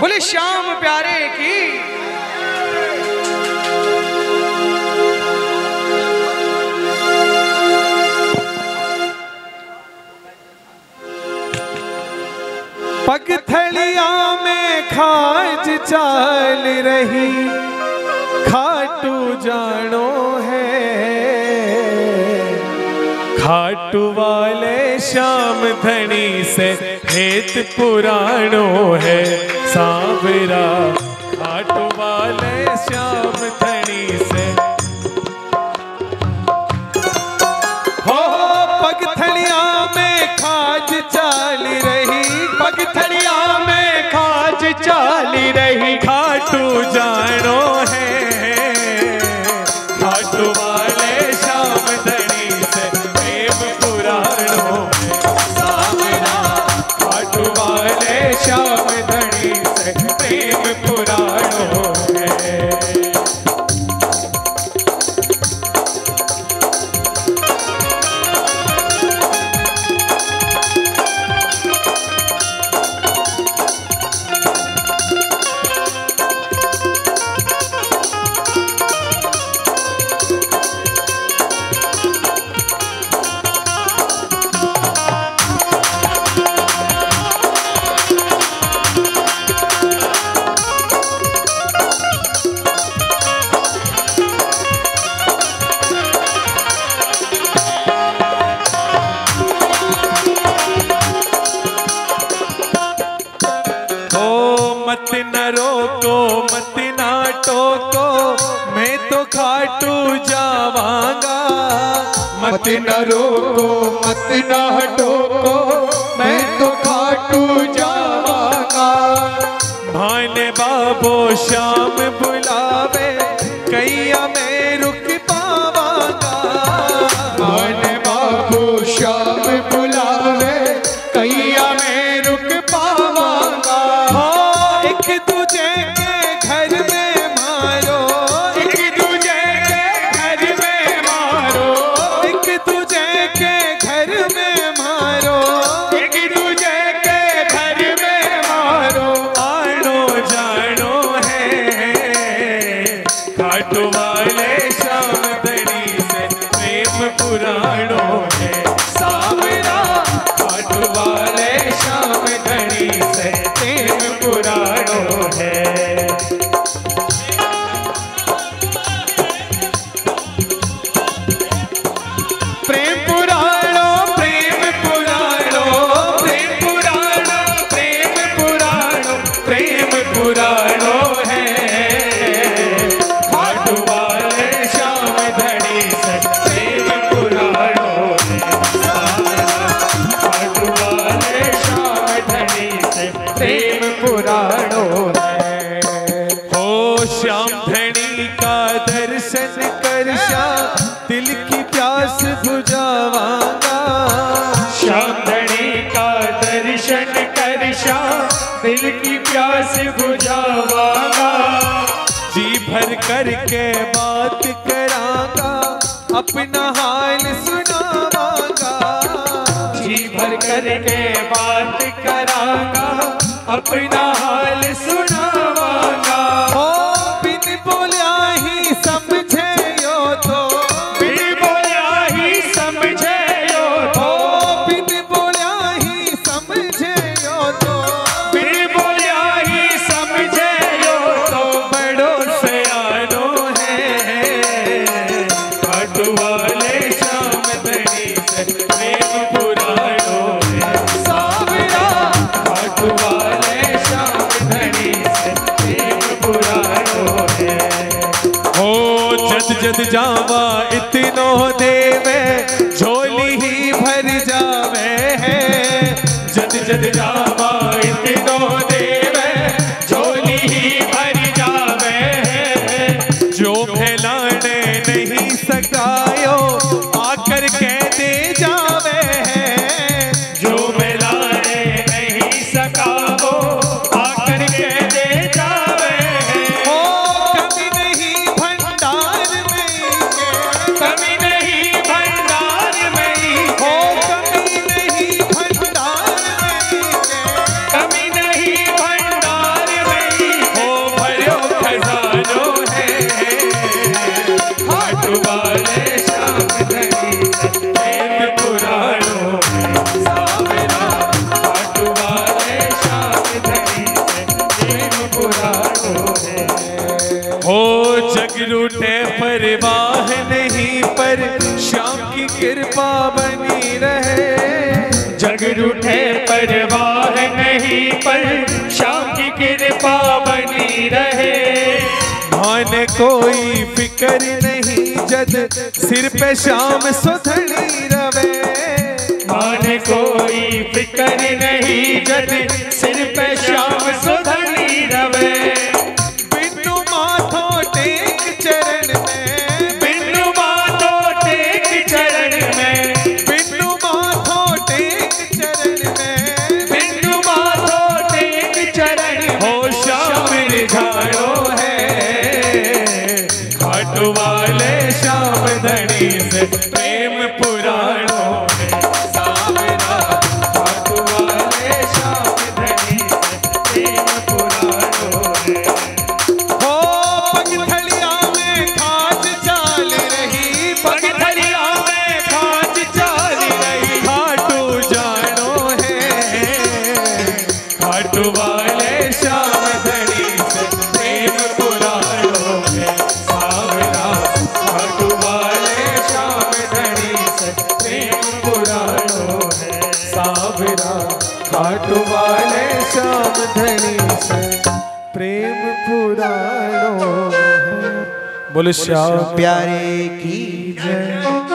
बोले श्याम प्यारे की पगथलिया में खाज चाल रही। खाटू जानो है खाटू वाले श्याम धनी से हेत पुराणो है सांवरा। खाटू वाले श्याम धनी से। हो पगथलिया में खाज चाल रही पगथलिया में खाज चाल रही। खाटू जानो है खाटू वाले मत न रोको, मत ना टोको। मैं तो खाटू जावांगा। मत न रोको, मत ना टोको वाले शाम धनी से प्रेम पुराणो प्रेम पुराणो है हो श्याम धनी का दर्शन कर श्याम दिल की प्यास बुझावांगा श्याम धनी का दर्शन कर श्याम दिल की प्यास बुझावांगा जी भर करके बात करांगा अपना हाल सुनावांगा जी भर करके बात करांगा अपना हाल सुनावांगा जद जावा इतनो देवे झोली ही भर जावे है। जद जद जावा। कृपा बनी रहे। जग रूठे परवाह नहीं पर शाम की कृपा बनी रहे। मन कोई फिकर नहीं जद सिर पे शाम सुधरी रवे। मन कोई फिकर नहीं जद सिर पे श्याम सुध बोले श्याम प्यारे की जय।